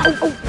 oh, oh. oh.